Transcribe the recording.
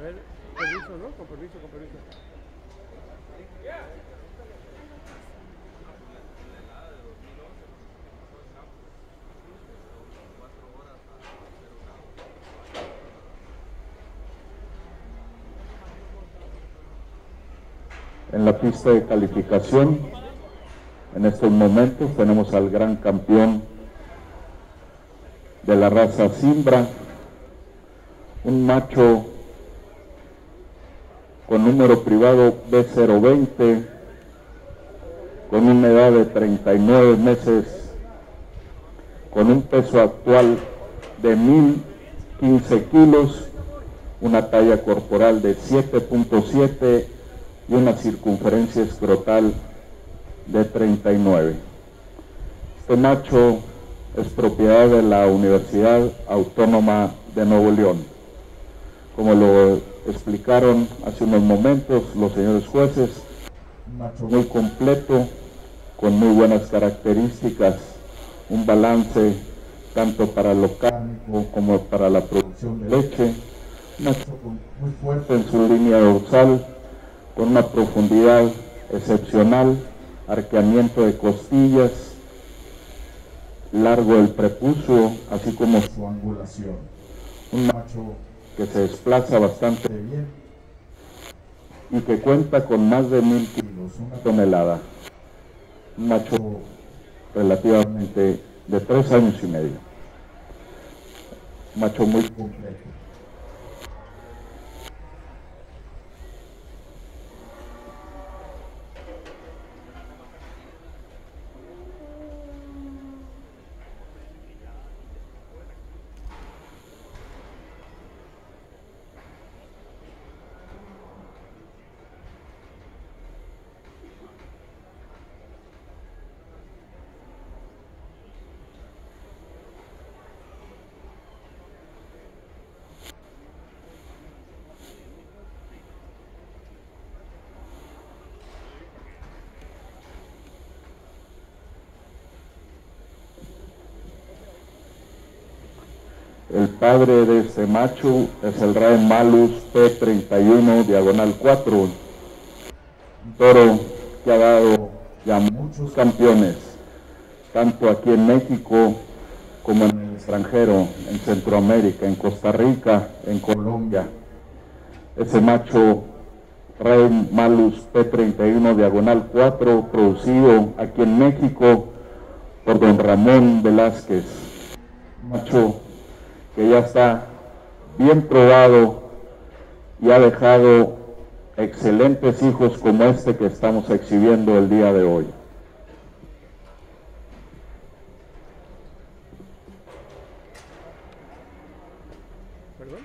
perdón, con permiso, con permiso. En la pista de calificación, en estos momentos tenemos al gran campeón de la raza Simbra, un macho con número privado B020, con una edad de 39 meses, con un peso actual de 1015 kilos, una talla corporal de 7.7 y una circunferencia escrotal de 39. Este macho es propiedad de la Universidad Autónoma de Nuevo León. Como lo explicaron hace unos momentos los señores jueces, un macho muy completo, con muy buenas características, un balance tanto para lo cárnico como para la producción de leche, un macho muy fuerte. En su línea dorsal, con una profundidad excepcional, arqueamiento de costillas, largo del prepucio, así como su angulación. Un macho que se desplaza bastante bien y que cuenta con más de mil kilos, una tonelada. Un macho relativamente de tres años y medio. Un macho muy completo. El padre de este macho es el Rey Malus P31, diagonal 4. Un toro que ha dado ya muchos campeones, tanto aquí en México como en el extranjero, en Centroamérica, en Costa Rica, en Colombia. Ese macho Rey Malus P31, diagonal 4, producido aquí en México por don Ramón Velázquez. Macho que ya está bien probado y ha dejado excelentes hijos como este que estamos exhibiendo el día de hoy. ¿Perdón?